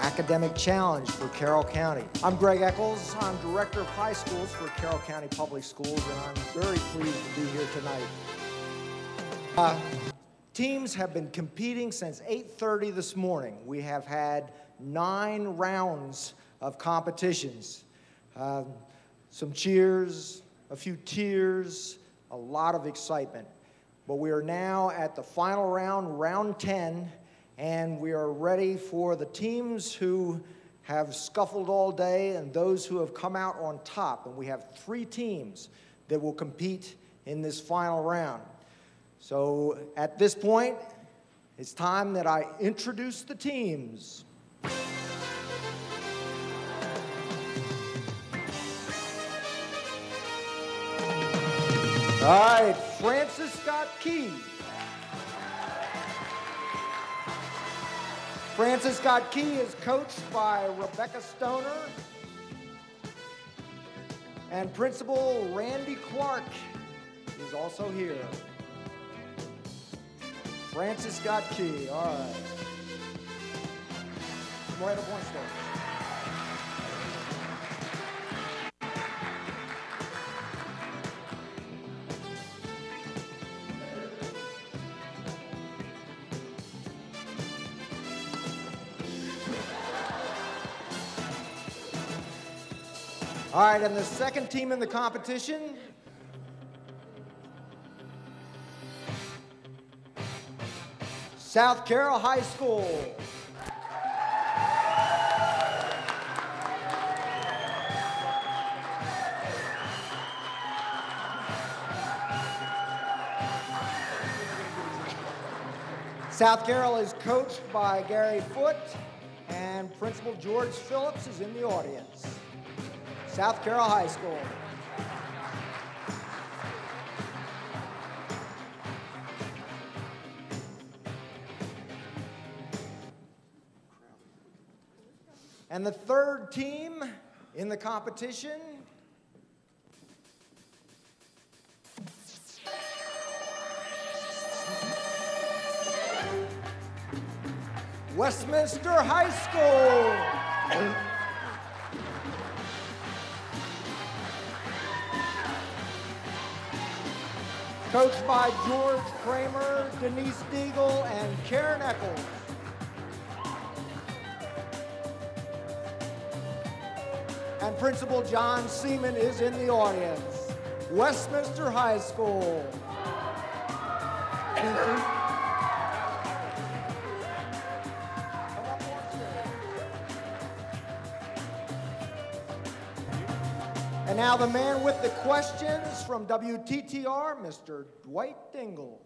academic challenge for Carroll County. I'm Greg Eccles. I'm Director of High Schools for Carroll County Public Schools, and I'm very pleased to be here tonight. Uh, teams have been competing since 8.30 this morning. We have had nine rounds of competitions. Uh, some cheers, a few tears, a lot of excitement. But we are now at the final round, round 10, and we are ready for the teams who have scuffled all day and those who have come out on top. And we have three teams that will compete in this final round. So at this point, it's time that I introduce the teams. All right, Francis Scott Key. Francis Scott Key is coached by Rebecca Stoner and Principal Randy Clark is also here. Francis Scott Key, all right. Right up stage. All right, and the second team in the competition. South Carroll High School. South Carroll is coached by Gary Foote, and Principal George Phillips is in the audience. South Carroll High School. And the third team in the competition Westminster High School. Coached by George Kramer, Denise Deagle, and Karen Eccles. And Principal John Seaman is in the audience. Westminster High School. And now the man with the questions from WTTR, Mr. Dwight Dingle.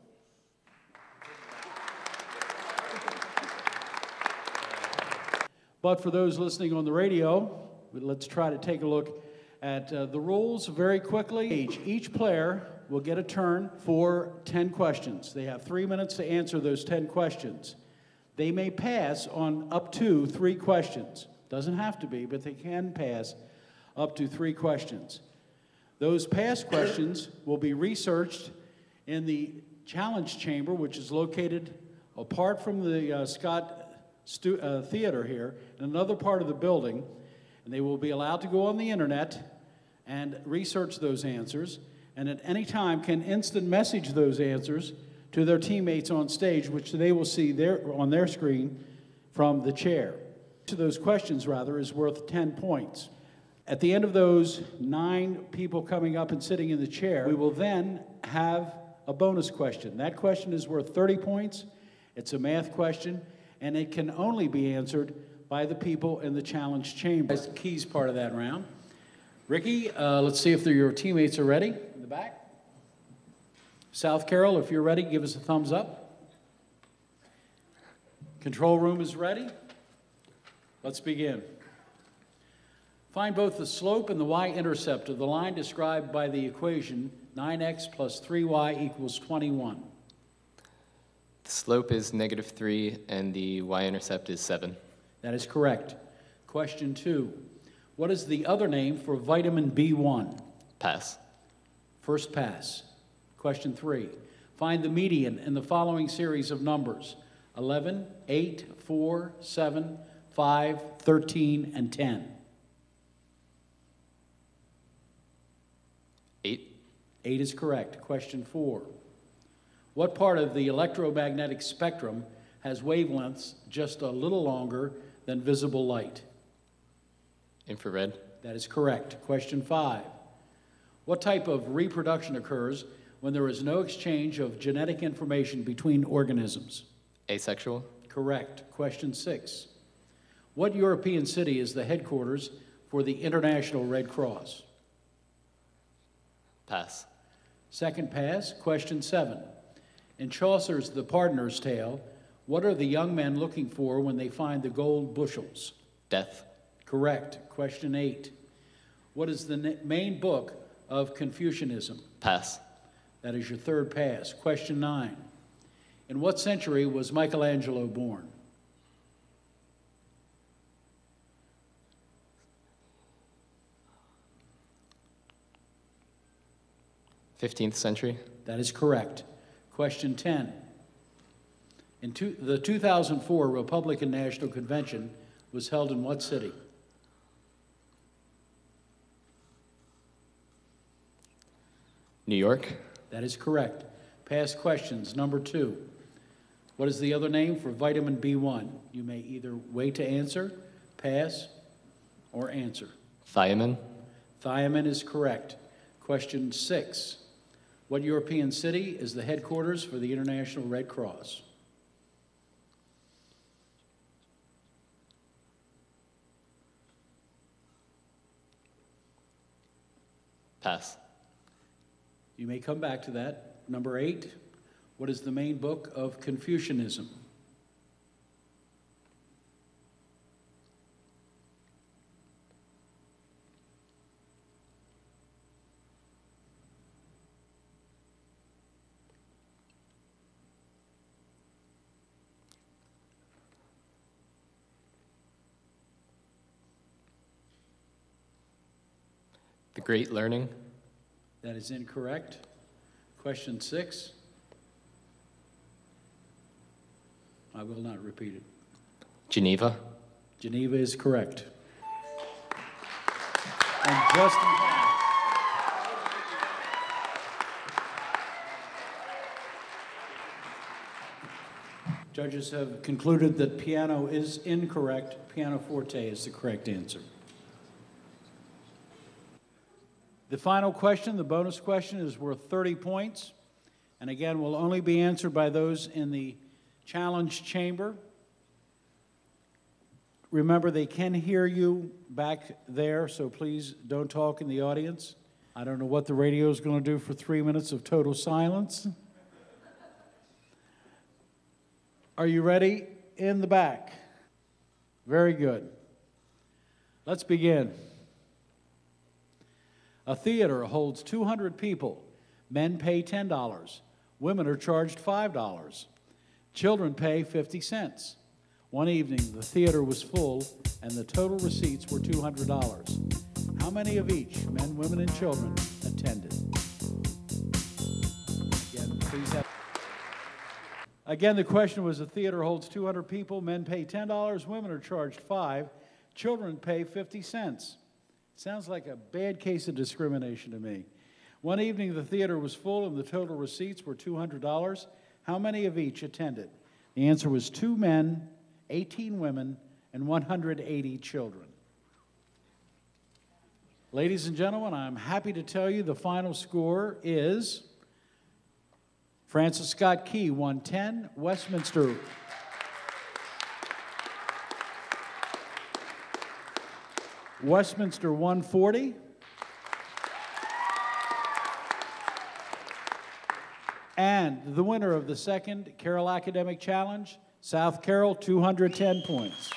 But for those listening on the radio, let's try to take a look at uh, the rules very quickly. Each, each player will get a turn for 10 questions. They have three minutes to answer those 10 questions. They may pass on up to three questions. Doesn't have to be, but they can pass up to three questions. Those past questions will be researched in the challenge chamber, which is located apart from the uh, Scott Stu uh, Theater here, in another part of the building, and they will be allowed to go on the internet and research those answers, and at any time can instant message those answers to their teammates on stage, which they will see there on their screen from the chair. To those questions, rather, is worth 10 points. At the end of those nine people coming up and sitting in the chair, we will then have a bonus question. That question is worth 30 points. It's a math question, and it can only be answered by the people in the challenge chamber. That's the keys part of that round. Ricky, uh, let's see if your teammates are ready in the back. South Carroll, if you're ready, give us a thumbs up. Control room is ready. Let's begin. Find both the slope and the y-intercept of the line described by the equation 9x plus 3y equals 21. The slope is negative 3 and the y-intercept is 7. That is correct. Question 2. What is the other name for vitamin B1? Pass. First pass. Question 3. Find the median in the following series of numbers 11, 8, 4, 7, 5, 13, and 10? Eight. 8 is correct. Question 4. What part of the electromagnetic spectrum has wavelengths just a little longer than visible light? Infrared. That is correct. Question 5. What type of reproduction occurs when there is no exchange of genetic information between organisms? Asexual. Correct. Question 6. What European city is the headquarters for the International Red Cross? Pass. Second pass. Question 7. In Chaucer's The Pardoner's Tale, what are the young men looking for when they find the gold bushels? Death. Correct. Question 8. What is the main book of Confucianism? Pass. That is your third pass. Question 9. In what century was Michelangelo born? 15th century. That is correct. Question 10. In two, the 2004 Republican National Convention was held in what city? New York. That is correct. Past questions. Number two. What is the other name for vitamin B1? You may either wait to answer, pass, or answer. Thiamine. Thiamine is correct. Question six. What European city is the headquarters for the International Red Cross? Pass. You may come back to that. Number eight. What is the main book of Confucianism? The Great Learning. That is incorrect. Question six. I will not repeat it. Geneva. Geneva is correct. And just in time. Judges have concluded that piano is incorrect. Pianoforte is the correct answer. The final question, the bonus question, is worth 30 points. And again, will only be answered by those in the challenge chamber. Remember, they can hear you back there, so please don't talk in the audience. I don't know what the radio is going to do for three minutes of total silence. Are you ready? In the back. Very good. Let's begin. A theater holds 200 people. Men pay $10. Women are charged $5. Children pay 50 cents. One evening, the theater was full and the total receipts were $200. How many of each, men, women, and children, attended? Again, please have. Again, the question was the theater holds 200 people. Men pay $10. Women are charged 5 Children pay 50 cents. Sounds like a bad case of discrimination to me. One evening, the theater was full and the total receipts were $200. How many of each attended? The answer was two men, 18 women, and 180 children. Ladies and gentlemen, I'm happy to tell you the final score is Francis Scott Key 110, Westminster Westminster 140. And the winner of the second Carroll Academic Challenge, South Carroll 210 points.